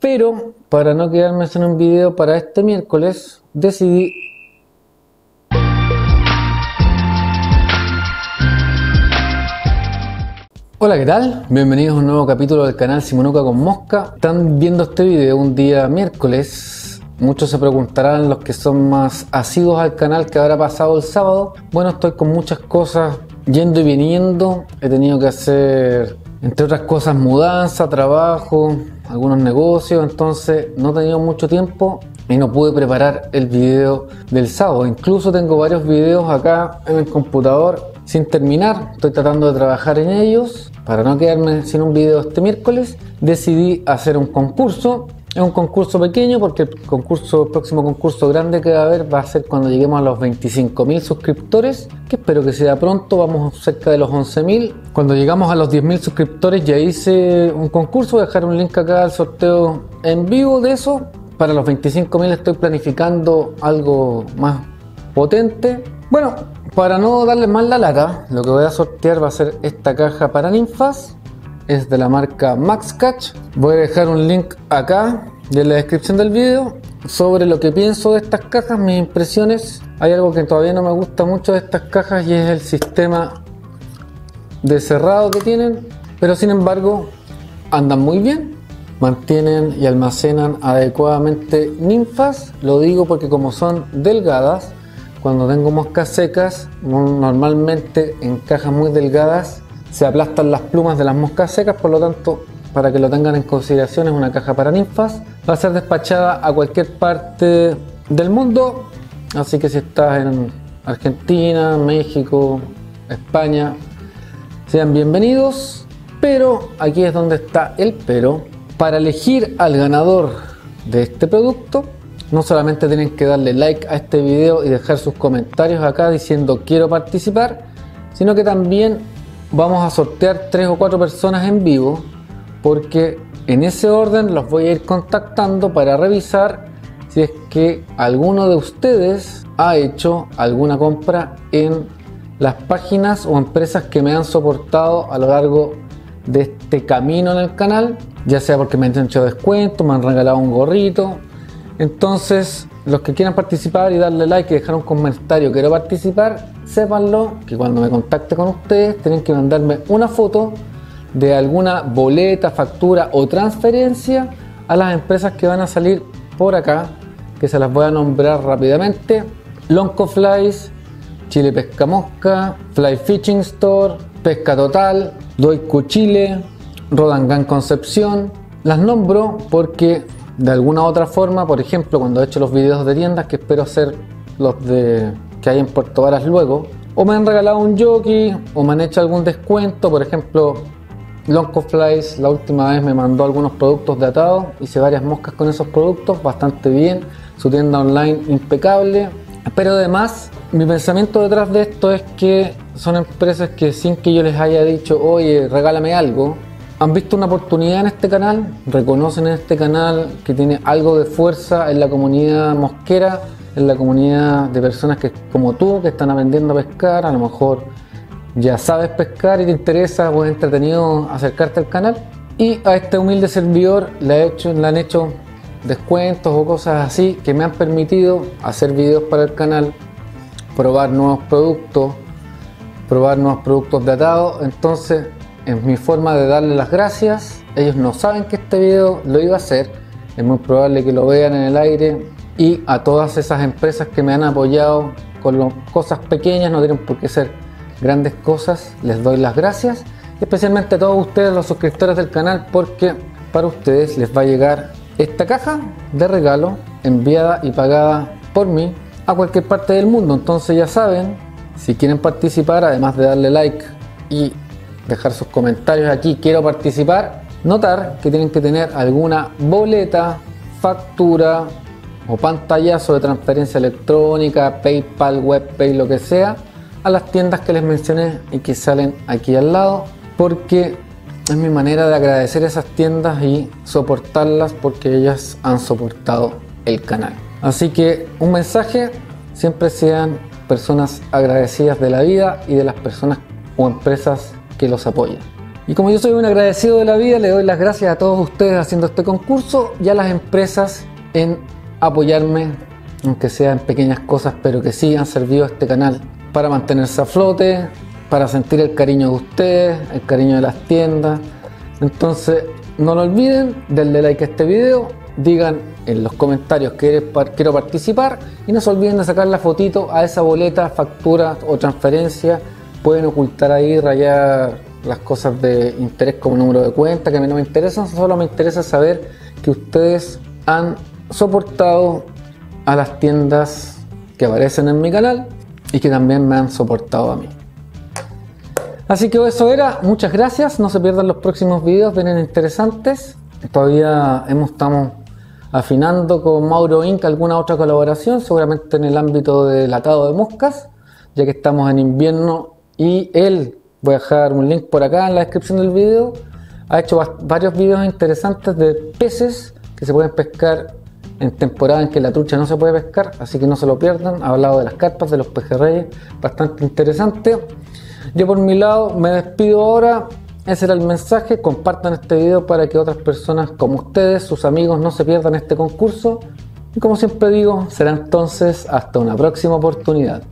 Pero para no quedarme sin un video para este miércoles, decidí Hola, ¿qué tal? Bienvenidos a un nuevo capítulo del canal Simonuca con Mosca. Están viendo este video un día miércoles. Muchos se preguntarán, los que son más asiduos al canal, ¿qué habrá pasado el sábado? Bueno, estoy con muchas cosas yendo y viniendo. He tenido que hacer, entre otras cosas, mudanza, trabajo, algunos negocios. Entonces, no he tenido mucho tiempo y no pude preparar el video del sábado. Incluso tengo varios videos acá en el computador sin terminar. Estoy tratando de trabajar en ellos. Para no quedarme sin un video este miércoles, decidí hacer un concurso. Es un concurso pequeño porque el concurso, el próximo concurso grande que va a haber va a ser cuando lleguemos a los 25.000 suscriptores, que espero que sea pronto, vamos cerca de los 11.000. Cuando llegamos a los 10.000 suscriptores ya hice un concurso, voy a dejar un link acá al sorteo en vivo de eso. Para los 25.000 estoy planificando algo más potente. Bueno, para no darle más la lata, lo que voy a sortear va a ser esta caja para ninfas. Es de la marca Max Catch. Voy a dejar un link acá en la descripción del video sobre lo que pienso de estas cajas, mis impresiones. Hay algo que todavía no me gusta mucho de estas cajas y es el sistema de cerrado que tienen. Pero sin embargo andan muy bien. Mantienen y almacenan adecuadamente ninfas. Lo digo porque como son delgadas, cuando tengo moscas secas, normalmente en cajas muy delgadas se aplastan las plumas de las moscas secas, por lo tanto, para que lo tengan en consideración, es una caja para ninfas. Va a ser despachada a cualquier parte del mundo, así que si estás en Argentina, México, España, sean bienvenidos. Pero aquí es donde está el pero. Para elegir al ganador de este producto, no solamente tienen que darle like a este video y dejar sus comentarios acá diciendo quiero participar, sino que también vamos a sortear tres o cuatro personas en vivo porque en ese orden los voy a ir contactando para revisar si es que alguno de ustedes ha hecho alguna compra en las páginas o empresas que me han soportado a lo largo de este camino en el canal, ya sea porque me han hecho descuento, me han regalado un gorrito, entonces, los que quieran participar y darle like y dejar un comentario, quiero participar, sépanlo que cuando me contacte con ustedes tienen que mandarme una foto de alguna boleta, factura o transferencia a las empresas que van a salir por acá, que se las voy a nombrar rápidamente. Lonco Flies, Chile Pesca Mosca, Fly Fishing Store, Pesca Total, Doico Chile, Rodangan Concepción. Las nombro porque de alguna otra forma, por ejemplo, cuando he hecho los videos de tiendas, que espero hacer los de que hay en Puerto Varas luego, o me han regalado un jockey, o me han hecho algún descuento, por ejemplo, Lonco Flies la última vez me mandó algunos productos de atado, hice varias moscas con esos productos, bastante bien, su tienda online impecable, pero además mi pensamiento detrás de esto es que son empresas que sin que yo les haya dicho, oye, regálame algo, han visto una oportunidad en este canal, reconocen en este canal que tiene algo de fuerza en la comunidad mosquera, en la comunidad de personas que como tú, que están aprendiendo a pescar, a lo mejor ya sabes pescar y te interesa o es entretenido acercarte al canal. Y a este humilde servidor le, hecho, han hecho descuentos o cosas así que me han permitido hacer videos para el canal, probar nuevos productos, probar nuevos productos de atado. Entonces es mi forma de darle las gracias. Ellos no saben que este video lo iba a hacer. Es muy probable que lo vean en el aire. Y a todas esas empresas que me han apoyado con cosas pequeñas, no tienen por qué ser grandes cosas, les doy las gracias. especialmente a todos ustedes, los suscriptores del canal, porque para ustedes les va a llegar esta caja de regalo enviada y pagada por mí a cualquier parte del mundo. Entonces ya saben, si quieren participar, además de darle like y dejar sus comentarios aquí, quiero participar, notar que tienen que tener alguna boleta, factura o pantallazo de transferencia electrónica, PayPal, WebPay, lo que sea, a las tiendas que les mencioné y que salen aquí al lado, porque es mi manera de agradecer esas tiendas y soportarlas porque ellas han soportado el canal. Así que un mensaje, siempre sean personas agradecidas de la vida y de las personas o empresas que los apoyan. Y como yo soy un agradecido de la vida, le doy las gracias a todos ustedes haciendo este concurso y a las empresas en apoyarme, aunque sea en pequeñas cosas, pero que sí han servido a este canal para mantenerse a flote, para sentir el cariño de ustedes, el cariño de las tiendas. Entonces, no lo olviden, denle like a este video, digan en los comentarios que quiero participar y no se olviden de sacar la fotito a esa boleta, factura o transferencia. Pueden ocultar ahí, rayar las cosas de interés como número de cuenta, que a mí no me interesan, solo me interesa saber que ustedes han soportado a las tiendas que aparecen en mi canal y que también me han soportado a mí. Así que eso era, muchas gracias, no se pierdan los próximos videos, vienen interesantes. Todavía hemos, estamos afinando con Mauro Inc. alguna otra colaboración, seguramente en el ámbito del atado de moscas, ya que estamos en invierno y él, voy a dejar un link por acá en la descripción del video, ha hecho varios videos interesantes de peces que se pueden pescar en temporada en que la trucha no se puede pescar, así que no se lo pierdan. Ha hablado de las carpas, de los pejerreyes, bastante interesante. Yo por mi lado me despido ahora. Ese era el mensaje. Compartan este video para que otras personas como ustedes, sus amigos, no se pierdan este concurso. Y como siempre digo, será entonces hasta una próxima oportunidad.